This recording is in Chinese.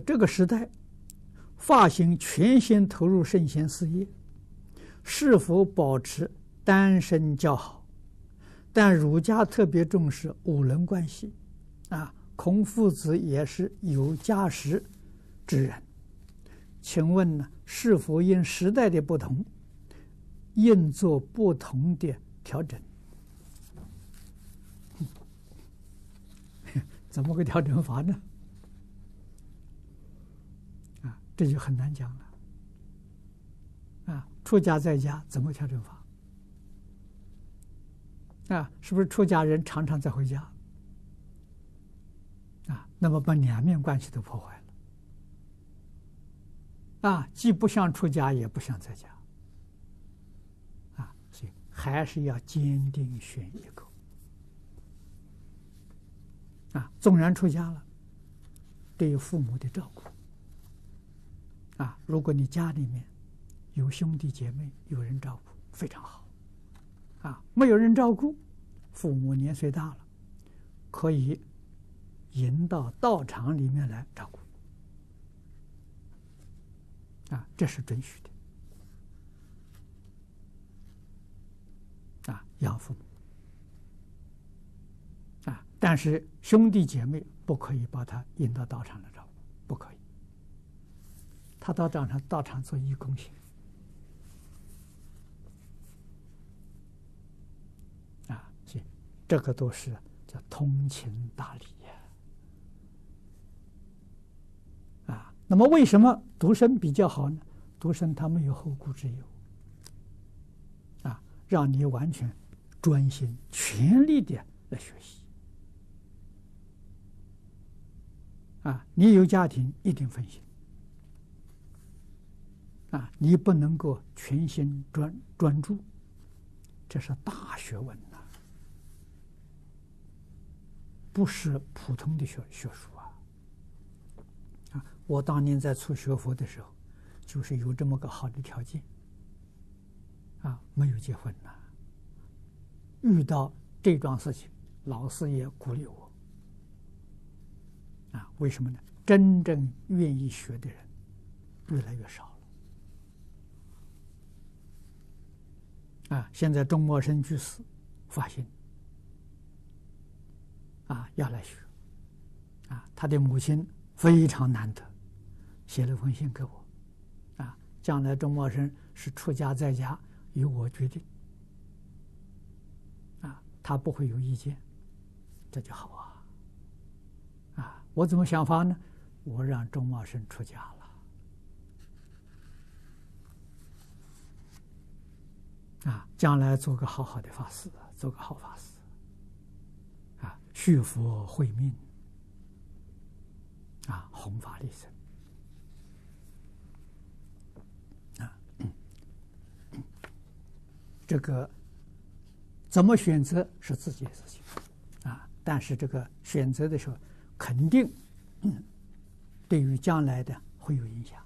这个时代，发型全心投入圣贤事业，是否保持单身较好？但儒家特别重视五伦关系，啊，孔夫子也是有家室之人。请问呢，是否因时代的不同，应做不同的调整？怎么个调整法呢？啊，这就很难讲了。啊，出家在家怎么调整法？啊，是不是出家人常常在回家？啊，那么把两面关系都破坏了。啊，既不想出家，也不想在家。啊，所以还是要坚定选一个。啊，纵然出家了，对于父母的照顾。啊，如果你家里面有兄弟姐妹，有人照顾，非常好。啊，没有人照顾，父母年岁大了，可以引到道场里面来照顾。啊，这是准许的。啊，养父母。啊，但是兄弟姐妹不可以把他引到道场来照顾，不可以。他到道场，道场做义工去啊，所以。这个都是叫通情达理呀，啊，那么为什么独生比较好呢？独生他没有后顾之忧，啊，让你完全专心全力的来学习，啊，你有家庭一定分心，啊，你不能够全心专专注，这是大学问呐。不是普通的学学术啊！啊，我当年在初学佛的时候，就是有这么个好的条件，啊，没有结婚呐。遇到这桩事情，老师也鼓励我，啊，为什么呢？真正愿意学的人越来越少了。啊，现在钟茂生居士发现。啊，要来学，啊，他的母亲非常难得，写了封信给我，啊，将来钟茂生是出家在家，由我决定，啊，他不会有意见，这就好啊，啊，我怎么想法呢？我让钟茂生出家了，啊，将来做个好好的法师，做个好法师。啊续佛慧命，啊，弘法利生，啊，这个怎么选择是自己的事情，啊，但是这个选择的时候，肯定对于将来的会有影响。